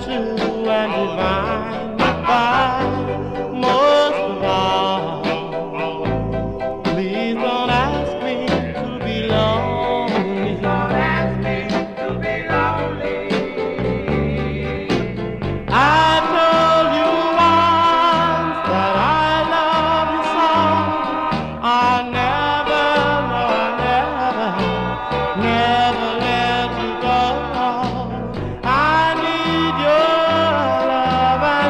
是